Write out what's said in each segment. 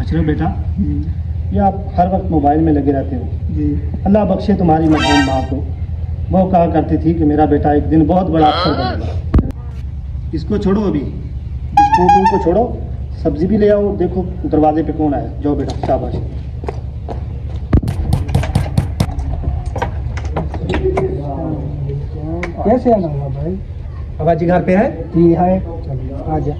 अशरफ बेटा। ये आप हर वक्त मोबाइल में लगे रहते हो। जी। अल्लाह बख्शे तुम्हारी मरहूम माँ को। वो कहा करती थी कि मेरा बेटा एक दिन बहुत बड़ा अफसर बनेगा। इसको छोड़ो अभी। इस कोटू को छोड़ो। सब्ज़ी भी ले आओ। देखो दरवाजे पे कौन आया। जाओ बेटा शाबाश। कैसे आना भाई बाबा जी घर पे है? जी है। आ जा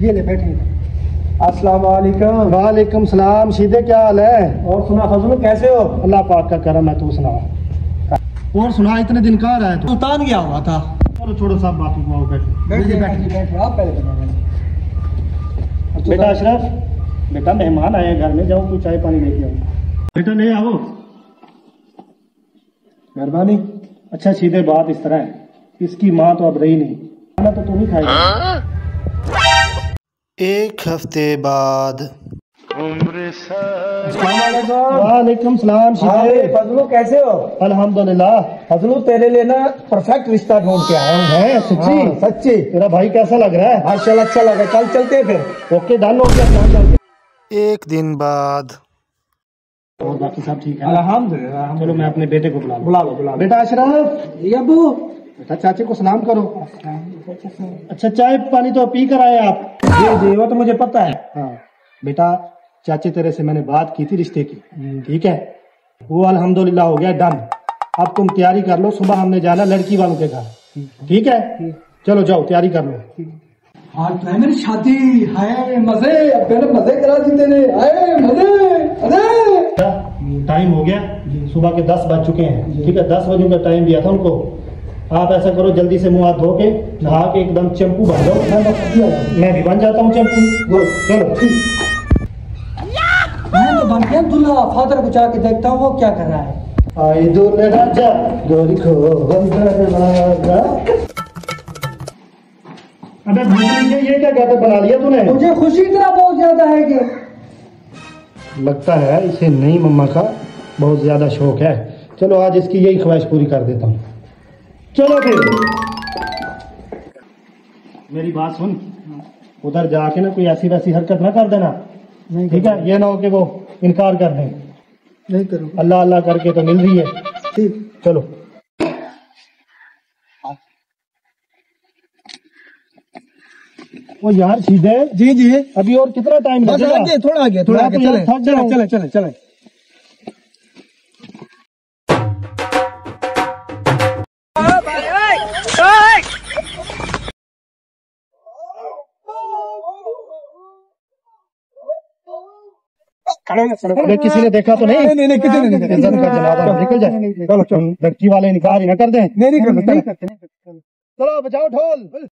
ये ले बैठे अस्सलाम वालेकुम वालेकुम सलाम सीधे क्या हाल है? और सुना फजल कैसे हो? अल्लाह पाक का करम है तू सुना और सुना इतने दिन कहाँ रहा है तू? सुल्तान गया हुआ था। चलो छोड़ो सब बातों को बैठो। बैठिए बैठिए बैठिए आप पहले बनाओ बेटा अशरफ बेटा मेहमान आए घर में जाओ कोई चाय पानी लेके आओ। बेटा ले आओ। मेहरबानी। अच्छा सीधे बात इस तरह है। इसकी माँ तो अब रही नहीं। खाना तो तुम ही खाएगा। एक हफ़्ते बाद। वालेकुम सलाम फजलू कैसे हो? अल्हम्दुलिल्लाह। फजलू तेरे लिए ना परफेक्ट रिश्ता ढूंढ के आया हूँ। है सच्ची? हाँ, सच्ची। तेरा भाई कैसा लग रहा है? माशाल्लाह अच्छा लगा कल चलते हैं फिर। ओके डन हो गया हो एक दिन बाद। और बाकी सब ठीक है? अल्हम्दुलिल्लाह चलो मैं अपने बेटे को बुला लूँ। बुला लो बुला बेटा अशरफ? अबू बेटा चाचे को सलाम करो। अच्छा चाय पानी तो पी कर आए आप। जी जी वो तो मुझे पता है। हाँ। बेटा चाचे तेरे से मैंने बात की थी रिश्ते की। ठीक है? वो अल्हम्दुलिल्लाह हो गया डन। अब तुम तैयारी कर लो सुबह हमने जाना लड़की वालों के घर। ठीक। है? चलो जाओ तैयारी कर लो। हाँ तो है मेरी शादी। है मज़े। अब पहले मज़े करा दी तेरे आए मज़े मज़े। टाइम हो गया। सुबह के दस बज चुके हैं। ठीक है? दस बजे का टाइम दिया था उनको। आप ऐसा करो जल्दी से मुँह हाथ धो के नहा के एकदम चंपू बन जाओ। मैं भी बन जाता हूँ चैम्पू चलो मैं तो बन गया दूल्हा। फादर को जाके देखता हूँ वो क्या कर रहा है। आई दूल्हे राजा गोरी को अबे के ये क्या कहते बना लिया तूने? मुझे खुशी इतना बहुत ज़्यादा है कि लगता है इसे नई मम्मा का बहुत ज़्यादा शौक है। चलो आज इसकी यही ख्वाहिश पूरी कर देता हूँ। चलो फिर। मेरी बात सुन। उधर जाके ना कोई ऐसी वैसी हरकत ना कर देना। नहीं ठीक है? ये ना हो कि वो इनकार कर दें। नहीं करूँ अल्लाह अल्लाह करके तो मिल रही है। ठीक। चलो। वो यार सीधे? जी जी। अभी और कितना टाइम लगेगा थोड़ा आगे थोड़ा आगे। चले। चले चले चले। अबे किसी ने देखा तो नहीं? नहीं, नहीं, नहीं, किसी ने निकल जाए। चलो, चलो। लड़की वाले इनकार ही ना कर दें। नहीं नहीं करते नहीं चलो बजाओ ढोल।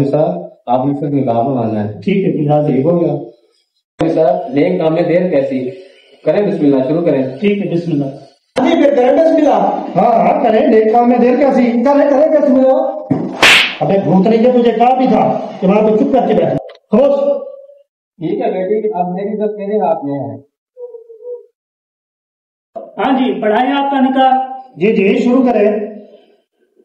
साहब आप मुझसे निकाह बनवाना है ठीक है हाजिर ठीक हो गया। सर नेक काम में देर कैसी? करें बिस्मिल्लाह शुरू करें। ठीक है बिस्मिल्लाह। जी फिर करें बस मिला हाँ हाँ करें नेक काम में देर कैसी करे करे बस मिला अबे भूत नहीं है मुझे कहा भी था? कि वहाँ पे चुप करके बैठ। खामोश ठीक है बेटी अब मेरी सब मेरे हाथ में है। हाँ जी पढ़ाएँ आपका निकाह जी जी शुरू करें।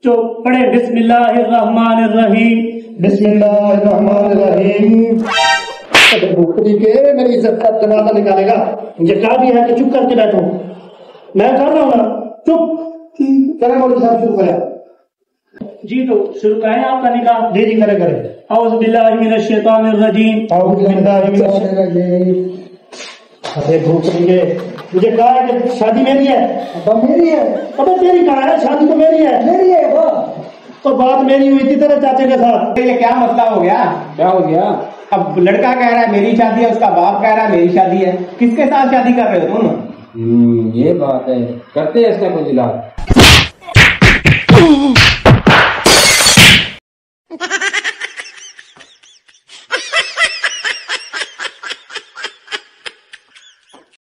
जो पढ़े बिस्मिल्लाहिर्रहमानिर्रहीम। बिस्मिल्लाहिर्रहमानिर्रहीम। अबे भूखनी के मेरी इज़्ज़त का जनाजा निकालेगा। मुझे कहा भी है कि चुप करके बैठो। मैं कर रहा हूँ ना चुप। करें मौलवी साहब शुरू करें। जी तो शुरू करें आपका निकाह? जी जी करें करें। औज़ बिल्लाहि मिनश शैतानिर रजीम। आऊज़ बिल्लाहि मिनश अबे भूखनी के मुझे कहा है कि शादी मेरी है? अब मेरी है। अबे तेरी कहा है? शादी तो मेरी है। मेरी है वो। तो बात मेरी हुई थी तेरे चाचे के साथ? ये क्या मसला हो गया? क्या हो गया? अब लड़का कह रहा है मेरी शादी है उसका बाप कह रहा है मेरी शादी है। किसके साथ शादी कर रहे हो तुम? ये बात है। करते हैं इसका कुछ इलाज